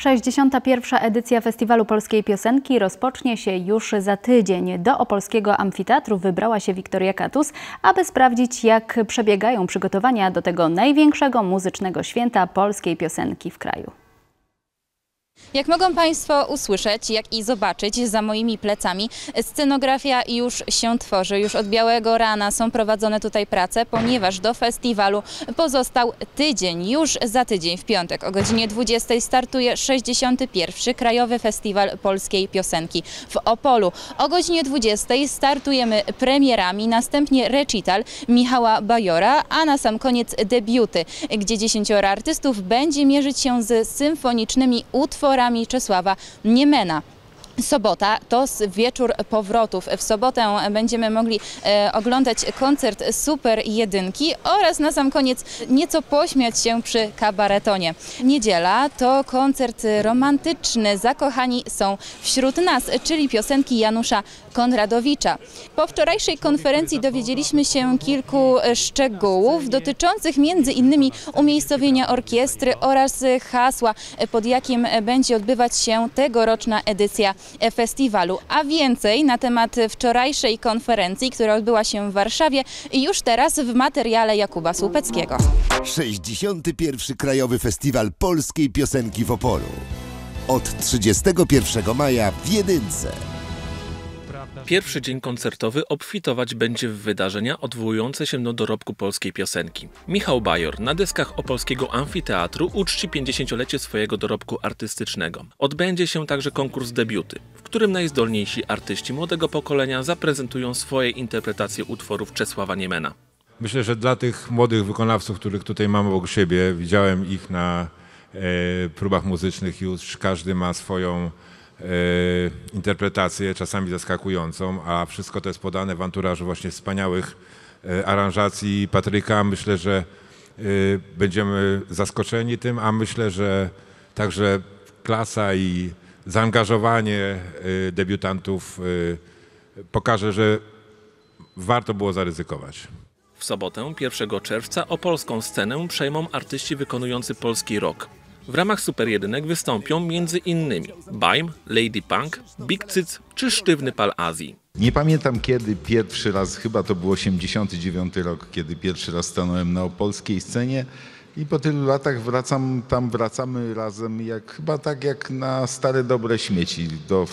61. edycja Festiwalu Polskiej Piosenki rozpocznie się już za tydzień. Do Opolskiego Amfiteatru wybrała się Wiktoria Katus, aby sprawdzić, jak przebiegają przygotowania do tego największego muzycznego święta polskiej piosenki w kraju. Jak mogą Państwo usłyszeć, jak i zobaczyć za moimi plecami, scenografia już się tworzy. Już od białego rana są prowadzone tutaj prace, ponieważ do festiwalu pozostał tydzień. Już za tydzień, w piątek o godzinie 20 startuje 61. Krajowy Festiwal Polskiej Piosenki w Opolu. O godzinie 20 startujemy premierami, następnie recital Michała Bajora, a na sam koniec debiuty, gdzie dziesięcioro artystów będzie mierzyć się z symfonicznymi utworami utworami Czesława Niemena. Sobota to wieczór powrotów. W sobotę będziemy mogli e, oglądać koncert Super Jedynki oraz na sam koniec nieco pośmiać się przy kabaretonie. Niedziela to koncert romantyczny. Zakochani są wśród nas, czyli piosenki Janusza Konradowicza. Po wczorajszej konferencji dowiedzieliśmy się kilku szczegółów dotyczących między innymi umiejscowienia orkiestry oraz hasła, pod jakim będzie odbywać się tegoroczna edycja festiwalu. A więcej na temat wczorajszej konferencji, która odbyła się w Warszawie już teraz w materiale Jakuba Słupeckiego. 61. Krajowy Festiwal Polskiej Piosenki w Opolu. Od 31 maja w Jedynce. Pierwszy dzień koncertowy obfitować będzie w wydarzenia odwołujące się do dorobku polskiej piosenki. Michał Bajor na deskach opolskiego amfiteatru uczci 50-lecie swojego dorobku artystycznego. Odbędzie się także konkurs debiuty, w którym najzdolniejsi artyści młodego pokolenia zaprezentują swoje interpretacje utworów Czesława Niemena. Myślę, że dla tych młodych wykonawców, których tutaj mam obok siebie, widziałem ich na e, próbach muzycznych, już każdy ma swoją interpretację, czasami zaskakującą, a wszystko to jest podane w anturażu właśnie wspaniałych e, aranżacji Patryka. Myślę, że e, będziemy zaskoczeni tym, a myślę, że także klasa i zaangażowanie debiutantów pokaże, że warto było zaryzykować. W sobotę 1 czerwca opolską scenę przejmą artyści wykonujący polski rock. W ramach Super Jedynek wystąpią między innymi Baim, Lady Punk, Big Cyc czy Sztywny Pal Azji. Nie pamiętam kiedy pierwszy raz, chyba to był 89 rok, kiedy pierwszy raz stanąłem na opolskiej scenie i po tylu latach wracam, tam wracamy razem, jak, chyba tak jak na stare dobre śmieci, do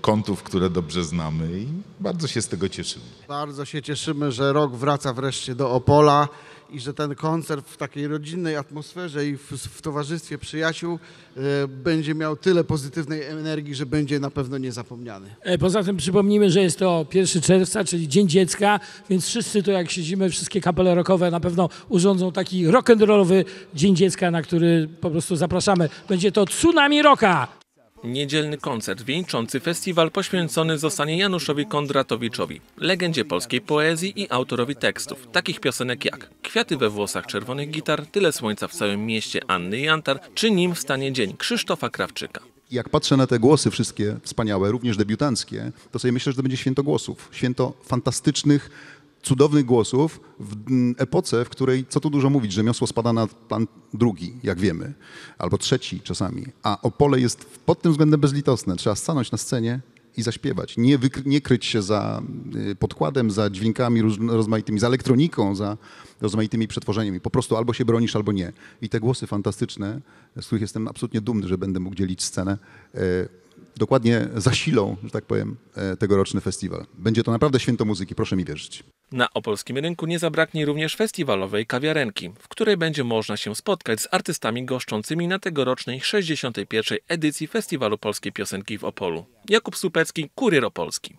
kątów, które dobrze znamy i bardzo się z tego cieszymy. Bardzo się cieszymy, że rok wraca wreszcie do Opola i że ten koncert w takiej rodzinnej atmosferze i w, w towarzystwie przyjaciół e, będzie miał tyle pozytywnej energii, że będzie na pewno niezapomniany. E, poza tym przypomnijmy, że jest to 1 czerwca, czyli Dzień Dziecka, więc wszyscy to jak siedzimy, wszystkie kapele rockowe na pewno urządzą taki rock'n'rollowy Dzień Dziecka, na który po prostu zapraszamy. Będzie to Tsunami Rocka! Niedzielny koncert. Wieńczący festiwal poświęcony zostanie Januszowi Kondratowiczowi, legendzie polskiej poezji i autorowi tekstów, takich piosenek jak Kwiaty we włosach czerwonych gitar, Tyle słońca w całym mieście Anny Jantar, czy Nim wstanie dzień Krzysztofa Krawczyka. Jak patrzę na te głosy wszystkie wspaniałe, również debiutanckie, to sobie myślę, że to będzie święto głosów. Święto fantastycznych, cudownych głosów w epoce, w której, co tu dużo mówić, rzemiosło spada na plan drugi, jak wiemy, albo trzeci czasami, a Opole jest pod tym względem bezlitosne. Trzeba stanąć na scenie i zaśpiewać. Nie, nie kryć się za y, podkładem, za dźwiękami rozmaitymi, za elektroniką, za rozmaitymi przetworzeniami. Po prostu albo się bronisz, albo nie. I te głosy fantastyczne, z których jestem absolutnie dumny, że będę mógł dzielić scenę, y, dokładnie zasilą, że tak powiem, y, tegoroczny festiwal. Będzie to naprawdę święto muzyki, proszę mi wierzyć. Na opolskim rynku nie zabraknie również festiwalowej kawiarenki, w której będzie można się spotkać z artystami goszczącymi na tegorocznej 61. edycji Festiwalu Polskiej Piosenki w Opolu. Jakub Supecki, Kurier Opolski.